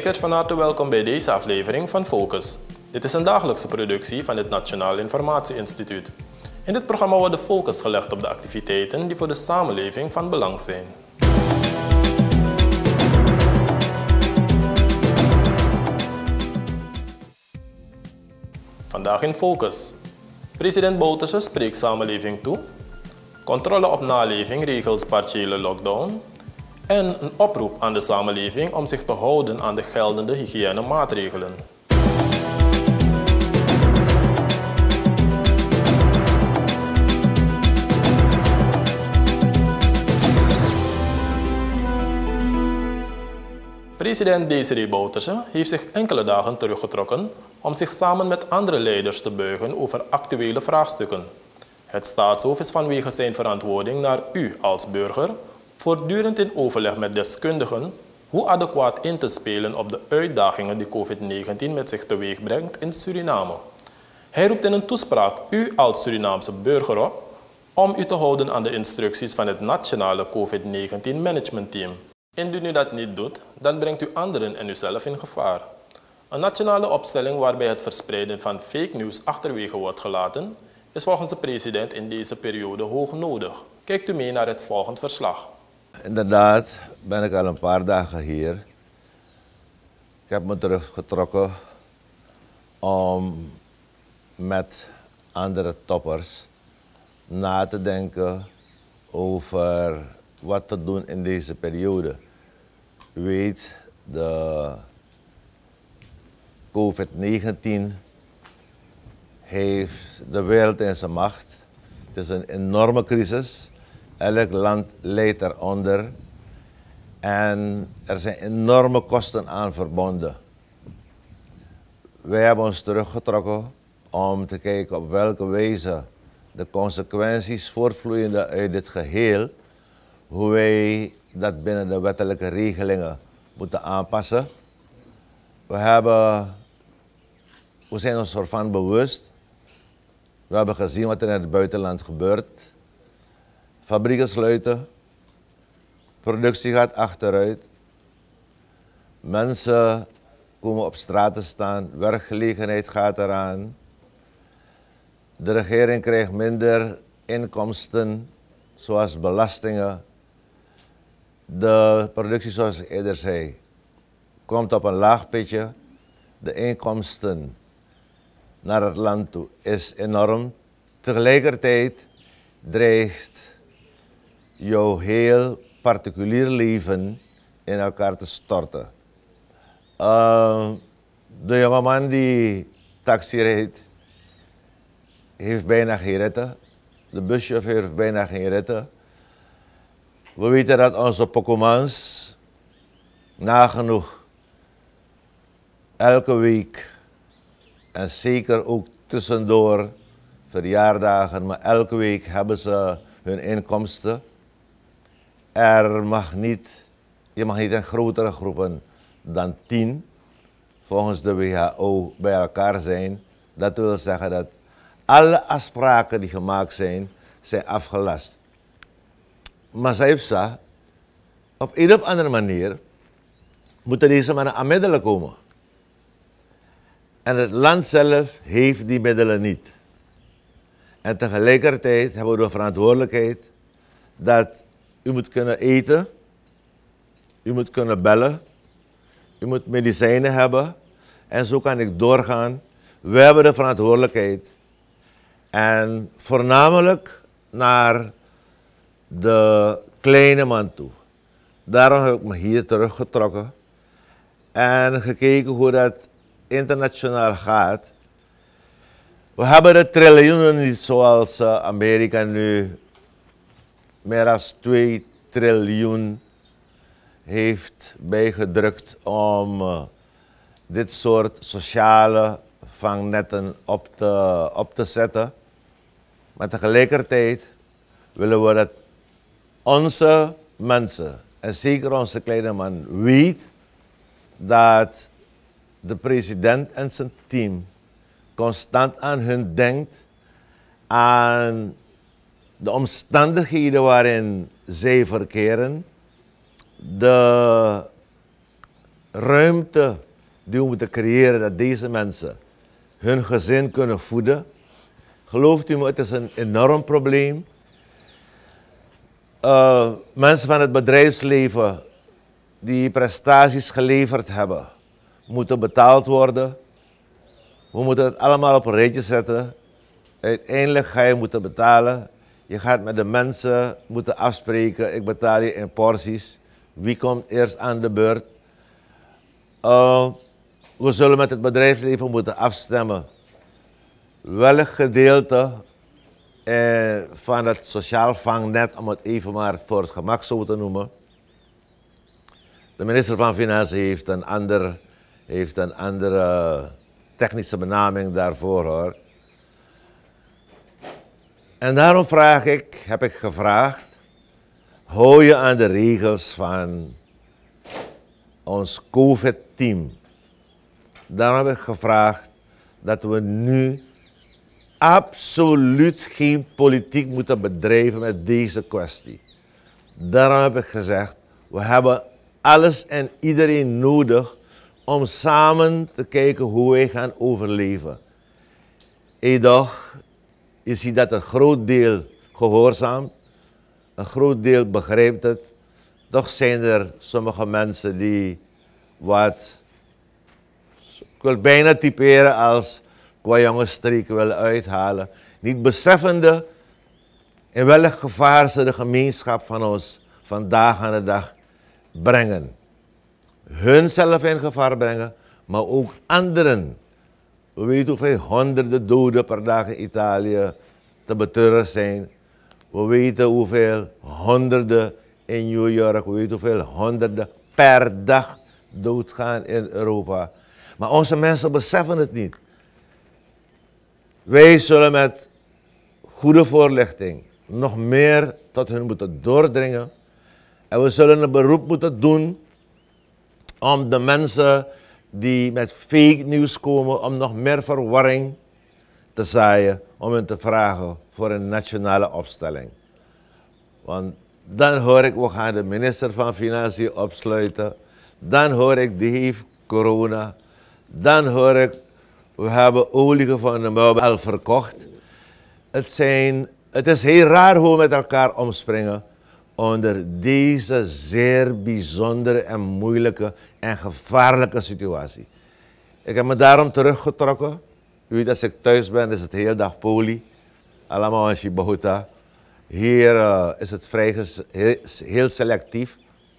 Kijkers, van harte welkom bij deze aflevering van Focus. Dit is een dagelijkse productie van het Nationaal Informatie Instituut. In dit programma wordt de focus gelegd op de activiteiten die voor de samenleving van belang zijn. Vandaag in Focus. President Bouterse spreekt samenleving toe. Controle op naleving regels partiële lockdown. En een oproep aan de samenleving om zich te houden aan de geldende hygiënemaatregelen. President Desiree Bouterse heeft zich enkele dagen teruggetrokken om zich samen met andere leiders te buigen over actuele vraagstukken. Het staatshoofd is vanwege zijn verantwoording naar u als burger voortdurend in overleg met deskundigen hoe adequaat in te spelen op de uitdagingen die COVID-19 met zich teweeg brengt in Suriname. Hij roept in een toespraak u als Surinaamse burger op om u te houden aan de instructies van het nationale COVID-19 managementteam. Indien u dat niet doet, dan brengt u anderen en uzelf in gevaar. Een nationale opstelling waarbij het verspreiden van fake news achterwege wordt gelaten, is volgens de president in deze periode hoog nodig. Kijkt u mee naar het volgende verslag. Inderdaad, ben ik al een paar dagen hier. Ik heb me teruggetrokken om met andere toppers na te denken over wat te doen in deze periode. Weet, de COVID-19 heeft de wereld in zijn macht. Het is een enorme crisis. Elk land leidt eronder. En er zijn enorme kosten aan verbonden. Wij hebben ons teruggetrokken om te kijken op welke wijze de consequenties voortvloeiende uit dit geheel, hoe wij dat binnen de wettelijke regelingen moeten aanpassen. We, hebben, we zijn ons ervan bewust. We hebben gezien wat er in het buitenland gebeurt. Fabrieken sluiten. Productie gaat achteruit. Mensen komen op straat staan. Werkgelegenheid gaat eraan. De regering krijgt minder inkomsten, zoals belastingen. De productie, zoals ik eerder zei, komt op een laag pitje. De inkomsten naar het land toe is enorm. Tegelijkertijd dreigt jouw heel particulier leven in elkaar te storten. Uh, de jongeman die taxi rijdt, heeft bijna geen ritten. De buschauffeur heeft bijna geen ritten. We weten dat onze Pokémons nagenoeg elke week en zeker ook tussendoor verjaardagen, maar elke week hebben ze hun inkomsten. Er mag niet, je mag niet in grotere groepen dan tien volgens de WHO bij elkaar zijn. Dat wil zeggen dat alle afspraken die gemaakt zijn, zijn afgelast. Maar zij op een of andere manier moeten deze mannen aan middelen komen. En het land zelf heeft die middelen niet. En tegelijkertijd hebben we de verantwoordelijkheid dat u moet kunnen eten, u moet kunnen bellen, u moet medicijnen hebben en zo kan ik doorgaan. We hebben de verantwoordelijkheid en voornamelijk naar de kleine man toe. Daarom heb ik me hier teruggetrokken en gekeken hoe dat internationaal gaat. We hebben de triljoenen niet zoals eh, Amerika nu meer dan 2 triljoen heeft bijgedrukt om uh, dit soort sociale vangnetten op te, op te zetten. Maar tegelijkertijd willen we dat onze mensen, en zeker onze kleine man, weet dat de president en zijn team constant aan hun denkt, aan de omstandigheden waarin zij verkeren, de ruimte die we moeten creëren dat deze mensen hun gezin kunnen voeden. Gelooft u me, het is een enorm probleem. Uh, mensen van het bedrijfsleven die prestaties geleverd hebben, moeten betaald worden. We moeten het allemaal op een rijtje zetten. Uiteindelijk ga je moeten betalen. Je gaat met de mensen moeten afspreken. Ik betaal je in porties. Wie komt eerst aan de beurt? Uh, we zullen met het bedrijfsleven moeten afstemmen. Welk gedeelte eh, van het sociaal vangnet, om het even maar voor het gemak zo te noemen. De minister van Financiën heeft een, ander, heeft een andere technische benaming daarvoor hoor. En daarom vraag ik, heb ik gevraagd, hou je aan de regels van ons COVID-team. Daarom heb ik gevraagd dat we nu absoluut geen politiek moeten bedrijven met deze kwestie. Daarom heb ik gezegd, we hebben alles en iedereen nodig om samen te kijken hoe wij gaan overleven. Edoch, je ziet dat een groot deel gehoorzaamt, een groot deel begrijpt het. Toch zijn er sommige mensen die wat, ik wil bijna typeren als qua jonge streken willen uithalen. Niet beseffende in welk gevaar ze de gemeenschap van ons vandaag aan de dag brengen. Hunzelf in gevaar brengen, maar ook anderen. We weten hoeveel honderden doden per dag in Italië te betreuren zijn. We weten hoeveel honderden in New York, we weten hoeveel honderden per dag doodgaan in Europa. Maar onze mensen beseffen het niet. Wij zullen met goede voorlichting nog meer tot hun moeten doordringen. En we zullen een beroep moeten doen om de mensen die met fake nieuws komen, om nog meer verwarring te zaaien, om hen te vragen voor een nationale opstelling. Want dan hoor ik, we gaan de minister van Financiën opsluiten. Dan hoor ik, die heeft corona. Dan hoor ik, we hebben olie van de muil verkocht. Het, zijn, het is heel raar hoe we met elkaar omspringen onder deze zeer bijzondere en moeilijke en gevaarlijke situatie. Ik heb me daarom teruggetrokken. U weet, als ik thuis ben, is het heel dag poli. Allemaal in. Hier uh, is het vrij heel, heel selectief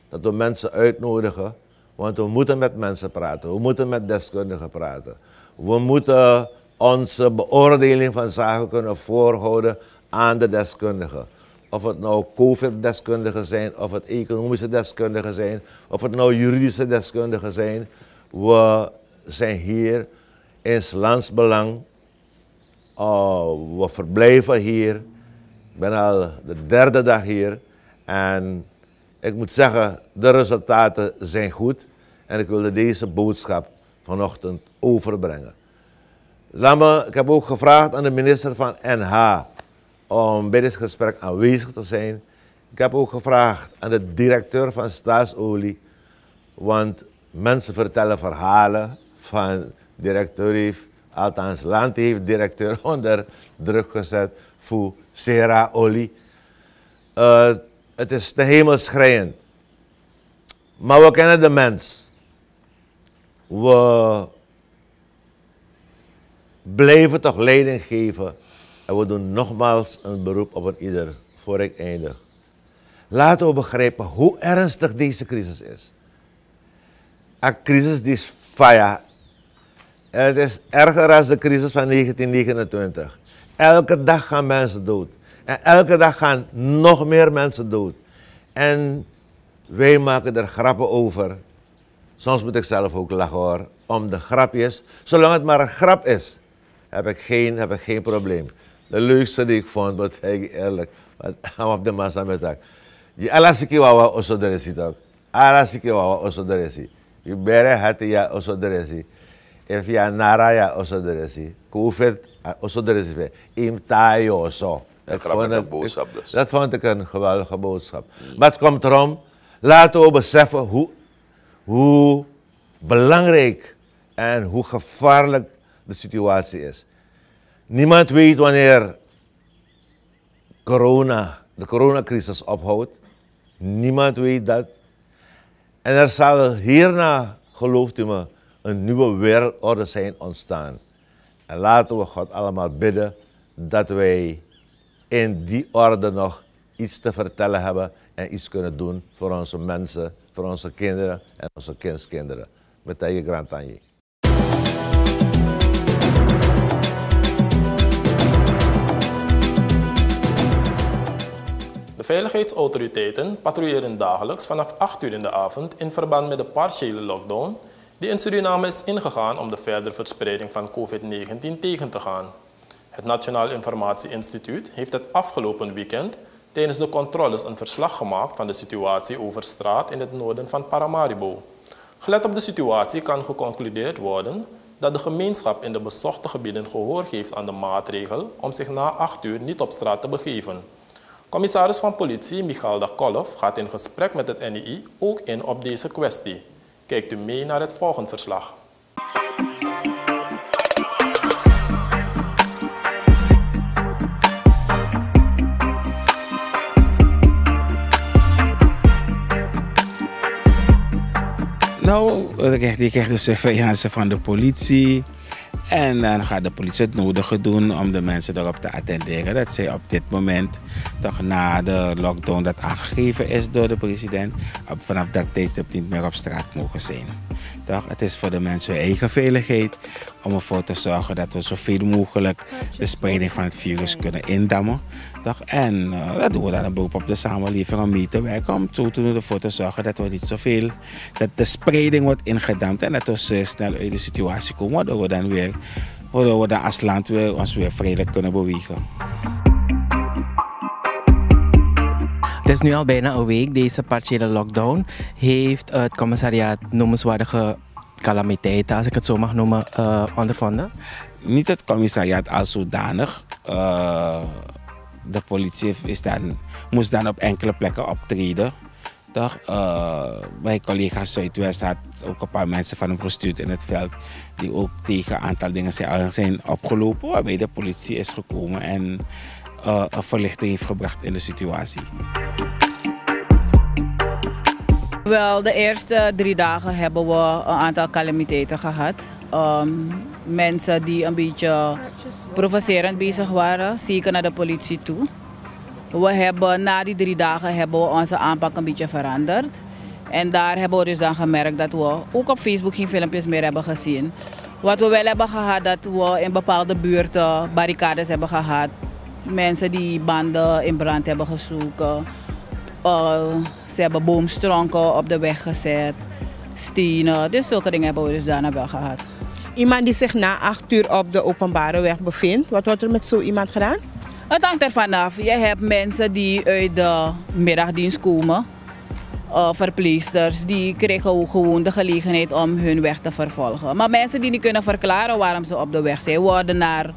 dat we mensen uitnodigen. Want we moeten met mensen praten. We moeten met deskundigen praten. We moeten onze beoordeling van zaken kunnen voorhouden aan de deskundigen. Of het nou COVID-deskundigen zijn, of het economische deskundigen zijn, of het nou juridische deskundigen zijn. We zijn hier in landsbelang. Uh, we verblijven hier. Ik ben al de derde dag hier. En ik moet zeggen, de resultaten zijn goed. En ik wilde deze boodschap vanochtend overbrengen. Laat me, ik heb ook gevraagd aan de minister van NH om bij dit gesprek aanwezig te zijn. Ik heb ook gevraagd aan de directeur van Staatsolie, want mensen vertellen verhalen van directeur heeft, althans Land heeft directeur onder druk gezet voor Sera olie. Uh, het is de hemel schrijend. Maar we kennen de mens. We blijven toch leiding geven. En we doen nogmaals een beroep op een ieder voor ik eindig. Laten we begrijpen hoe ernstig deze crisis is. Een crisis die is faya. Het is erger dan de crisis van 1929. Elke dag gaan mensen dood. En elke dag gaan nog meer mensen dood. En wij maken er grappen over. Soms moet ik zelf ook lachen hoor. Om de grapjes. Zolang het maar een grap is, heb ik geen, heb ik geen probleem. De leukste die ik vond, wat ik eerlijk, wat op de massa met dat. Je alasiki wawa oso deresi toch? Alasiki wawa oso deresi. Je bere hati ya oso deresi. If ya nara ya oso deresi. Kufet oso deresi. Im tayo oso. Dat vond, ik, boodschap dus. dat vond ik een geweldige boodschap. Maar het komt erom, laten we beseffen hoe, hoe belangrijk en hoe gevaarlijk de situatie is. Niemand weet wanneer corona, de coronacrisis ophoudt. Niemand weet dat. En er zal hierna, gelooft u me, een nieuwe wereldorde zijn ontstaan. En laten we God allemaal bidden dat wij in die orde nog iets te vertellen hebben en iets kunnen doen voor onze mensen, voor onze kinderen en onze kindskinderen. Met je Grantanje. De veiligheidsautoriteiten patrouilleren dagelijks vanaf 8 uur in de avond in verband met de partiële lockdown die in Suriname is ingegaan om de verdere verspreiding van COVID-19 tegen te gaan. Het Nationaal Informatie Instituut heeft het afgelopen weekend tijdens de controles een verslag gemaakt van de situatie over straat in het noorden van Paramaribo. Gelet op de situatie kan geconcludeerd worden dat de gemeenschap in de bezochte gebieden gehoor geeft aan de maatregel om zich na 8 uur niet op straat te begeven. Commissaris van Politie Michael Dakolov gaat in gesprek met het NII ook in op deze kwestie. Kijkt u mee naar het volgende verslag. Nou, je krijgt de surveillance van de politie. En dan gaat de politie het nodige doen om de mensen erop te attenderen dat zij op dit moment, toch na de lockdown dat aangegeven is door de president, vanaf dat tijdstip niet meer op straat mogen zijn. Toch, het is voor de mensen hun eigen veiligheid om ervoor te zorgen dat we zoveel mogelijk de spreiding van het virus kunnen indammen. Toch? En uh, dat doen we dan een beroep op de samenleving om mee te werken. Om zo te ervoor te zorgen dat we niet zoveel, dat de spreiding wordt ingedampt en dat we zo snel uit de situatie komen. Waardoor we dan weer, waardoor we dan als land weer, ons weer vredelijk kunnen bewegen. Het is nu al bijna een week, deze partiële lockdown. Heeft het commissariaat noemenswaardige calamiteiten, als ik het zo mag noemen, uh, ondervonden? Niet het commissariaat als zodanig. Uh, de politie is dan, moest dan op enkele plekken optreden. Toch? Uh, mijn collega Zuidwest had ook een paar mensen van hem gestuurd in het veld. Die ook tegen een aantal dingen zijn, zijn opgelopen. Waarbij de politie is gekomen en uh, een verlichting heeft gebracht in de situatie. Wel, de eerste drie dagen hebben we een aantal calamiteiten gehad. Um, mensen die een beetje provocerend bezig waren, zeker naar de politie toe. We hebben, na die drie dagen hebben we onze aanpak een beetje veranderd. En daar hebben we dus dan gemerkt dat we ook op Facebook geen filmpjes meer hebben gezien. Wat we wel hebben gehad, dat we in bepaalde buurten barricades hebben gehad. Mensen die banden in brand hebben gezoeken. Uh, ze hebben boomstronken op de weg gezet. Stenen. Dus zulke dingen hebben we dus daarna wel gehad. Iemand die zich na acht uur op de openbare weg bevindt, wat wordt er met zo iemand gedaan? Het hangt er vanaf. Je hebt mensen die uit de middagdienst komen. Uh, verpleegsters, die krijgen gewoon de gelegenheid om hun weg te vervolgen. Maar mensen die niet kunnen verklaren waarom ze op de weg zijn, worden naar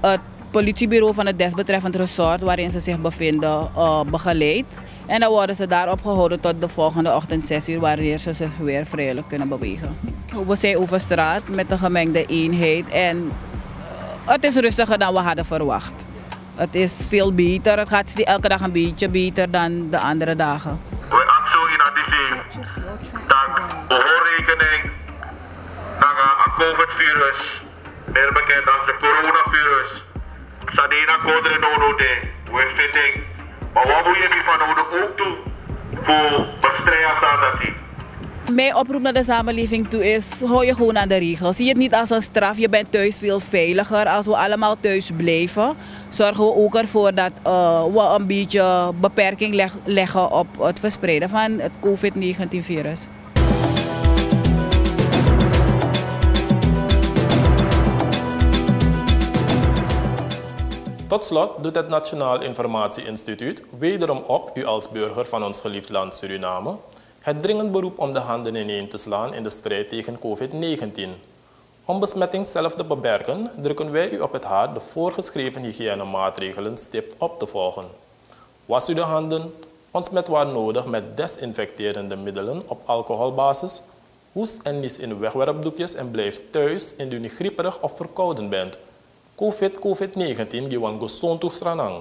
het politiebureau van het desbetreffend resort waarin ze zich bevinden uh, begeleid. En dan worden ze daar opgehouden tot de volgende ochtend 6 uur, wanneer ze zich weer vrijelijk kunnen bewegen. We zijn over straat met een gemengde eenheid en uh, het is rustiger dan we hadden verwacht. Het is veel beter, het gaat elke dag een beetje beter dan de andere dagen. We actie in die dat behoorrekening naar het COVID-virus, meer bekend als de coronavirus, Sadena Kodre Nono de, we vinden maar wat moet je die van ook doen voor mijn oproep naar de samenleving toe is, hou je gewoon aan de regels. Zie het niet als een straf, je bent thuis veel veiliger. Als we allemaal thuis blijven, zorgen we ook ervoor dat uh, we een beetje beperking leg leggen op het verspreiden van het COVID-19-virus. Tot slot doet het Nationaal Informatie Instituut wederom op u als burger van ons geliefd land Suriname het dringend beroep om de handen ineen te slaan in de strijd tegen COVID-19. Om besmetting zelf te beperken, drukken wij u op het hart de voorgeschreven hygiënemaatregelen stipt op te volgen. Was u de handen, ontsmet waar nodig met desinfecterende middelen op alcoholbasis, Hoest en nies in wegwerpdoekjes en blijf thuis indien u grieperig of verkouden bent. COVID, COVID-19 gewoon gezond stranang.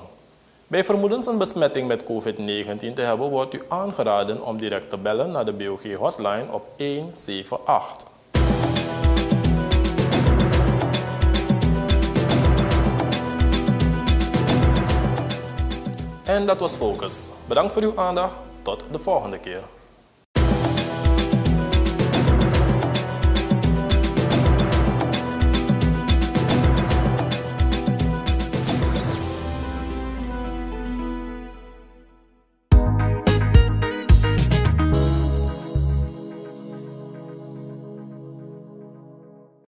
Bij vermoedens een besmetting met COVID-19 te hebben, wordt u aangeraden om direct te bellen naar de BOG-hotline op 178. En dat was Focus. Bedankt voor uw aandacht. Tot de volgende keer.